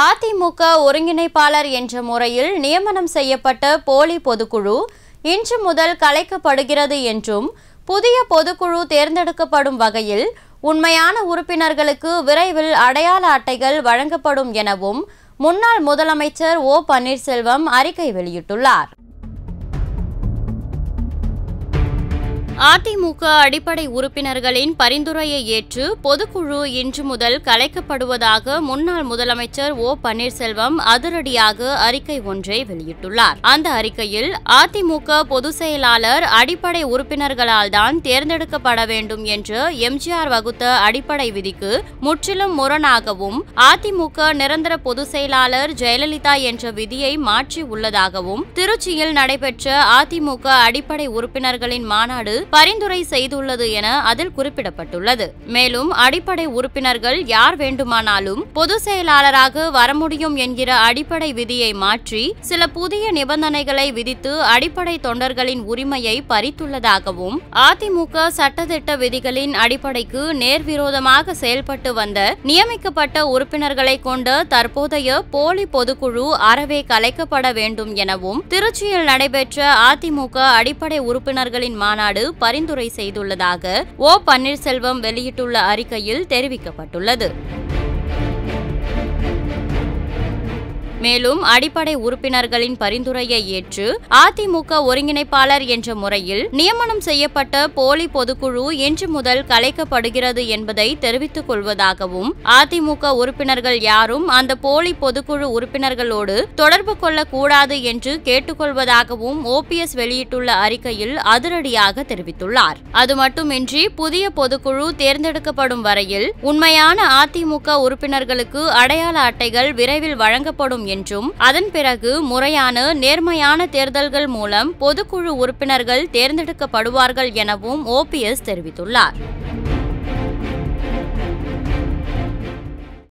அதிமுக ஒருங்கிணைப்பாளர் என்ற முறையில் நியமனம் செய்யப்பட்ட போலி பொதுக்குழு இன்று முதல் கலைக்கப்படுகிறது என்றும் புதிய பொதுக்குழு தேர்ந்தெடுக்கப்படும் வகையில் உண்மையான உறுப்பினர்களுக்கு விரைவில் அடையாள அட்டைகள் வழங்கப்படும் எனவும் முன்னாள் முதலமைச்சர் ஓ பன்னீர்செல்வம் அறிக்கை வெளியிட்டுள்ளார். அதிமுக அடிப்படை உறுப்பினர்களின் பரிந்துரையை ஏற்று பொதுக்குழு இன்று முதல் கலைக்கப்படுவதாக முன்னாள் முதலமைச்சர் ஓ பன்னீர்செல்வம் அதிரடியாக அறிக்கை ஒன்றை வெளியிட்டுள்ளார். அந்த அறிக்கையில் அதிமுக பொதுச் செயலாளர் அடிப்படை உறுப்பினர்களால் தான் தேர்ந்தெடுக்கப்பட வேண்டும் என்று எம்ஜிஆர் வகுத்த அடிப்படை விதிக்கு முற்றிலும் முரணாகவும் அதிமுக நிரந்தர பொதுச் செயலாளர் ஜெயலலிதா என்ற விதியை மாற்றி உள்ளதாகவும் திருச்சியில் நடைபெற்ற அதிமுக அடிப்படை உறுப்பினர்களின் மாநாடு பரிந்துரை செய்துள்ளது என அதில் குறிப்பிடப்பட்டுள்ளது. மேலும் அடிப்படை உறுப்பினர்கள் யார் வேண்டுமானாலும் பொது செயலாளராக வர முடியும் என்கிற அடிப்படை விதியை மாற்றி சில புதிய நிபந்தனைகளை விதித்து அடிப்படை தொண்டர்களின் உரிமையை பறித்துள்ளதாகவும் அதிமுக சட்டத்திட்ட விதிகளின் அடிப்படைக்கு நேர்விரோதமாக செயல்பட்டு வந்த நியமிக்கப்பட்ட உறுப்பினர்களை கொண்ட தற்போதைய போலி பொதுக்குழு அறவே கலைக்கப்பட வேண்டும் எனவும் திருச்சியில் நடைபெற்ற அதிமுக அடிப்படை உறுப்பினர்களின் மாநாடு பரிந்துரை செய்துள்ளதாக ஓ பன்னீர்செல்வம் வெளியிட்டுள்ள அறிக்கையில் தெரிவிக்கப்பட்டுள்ளது. மேலும் அடிப்படை உறுப்பினர்களின் பரிந்துரையை ஏற்று அதிமுக ஒருங்கிணைப்பாளர் என்ற முறையில் நியமனம் செய்யப்பட்ட போலி பொதுக்குழு இன்று முதல் கலைக்கப்படுகிறது என்பதை தெரிவித்துக் கொள்வதாகவும் அதிமுக உறுப்பினர்கள் யாரும் அந்த போலி பொதுக்குழு உறுப்பினர்களோடு தொடர்பு கொள்ளக்கூடாது என்று கேட்டுக்கொள்வதாகவும் ஓபிஎஸ் வெளியிட்டுள்ள அறிக்கையில் அதிரடியாக தெரிவித்துள்ளார். அது மட்டுமின்றி புதிய பொதுக்குழு தேர்ந்தெடுக்கப்படும் வரையில் உண்மையான அதிமுக உறுப்பினர்களுக்கு அடையாள அட்டைகள் விரைவில் வழங்கப்படும் என்றும் அதன் பிறகு முறையான நேர்மையான தேர்தல்கள் மூலம் பொதுக்குழு உறுப்பினர்கள் தேர்ந்தெடுக்கப்படுவார்கள் எனவும் ஓபிஎஸ் தெரிவித்துள்ளார்.